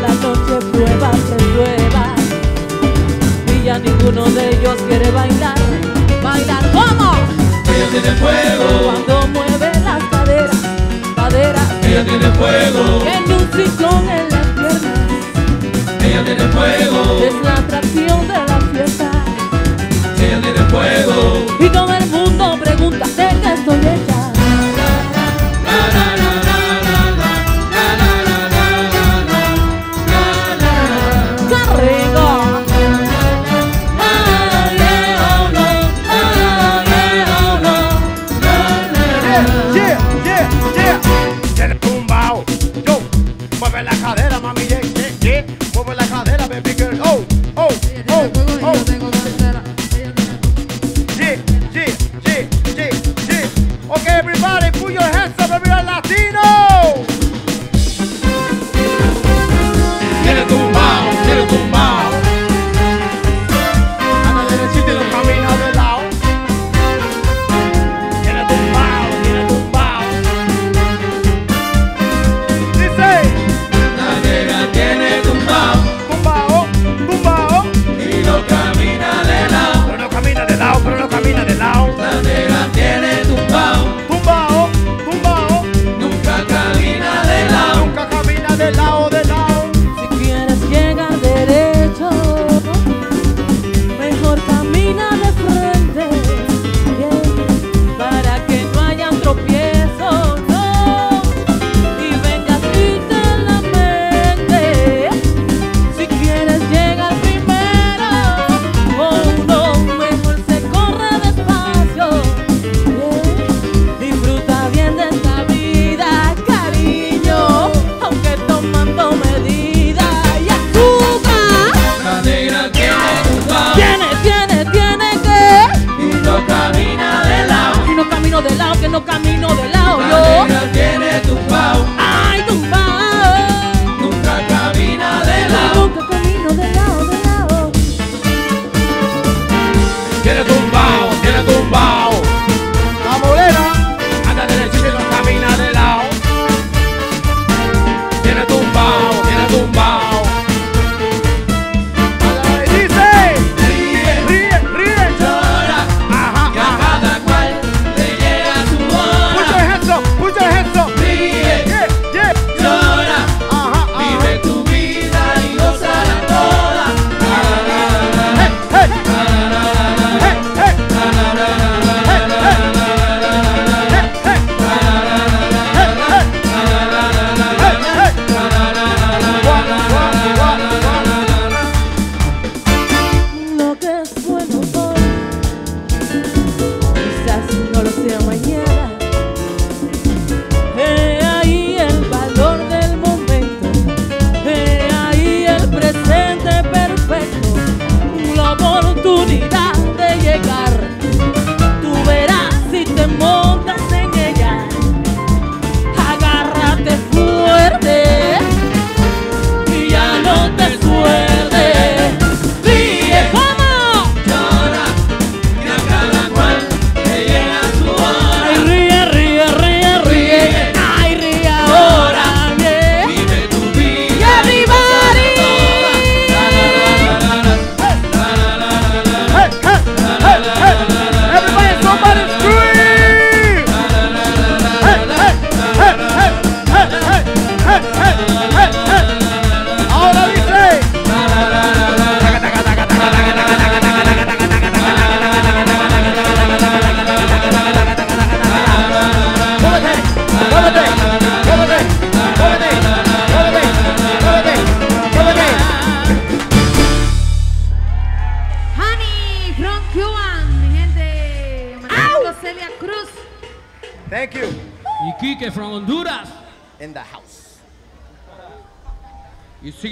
La noche prueba, se prueba Y ya ninguno de ellos quiere bailar. Bailar como Ella tiene fuego. Cuando mueve las caderas Caderas. Ella tiene fuego. En un ciclón en las piernas. Ella tiene fuego. Es la atracción. Thank you. Iquique from Honduras. In the house. You see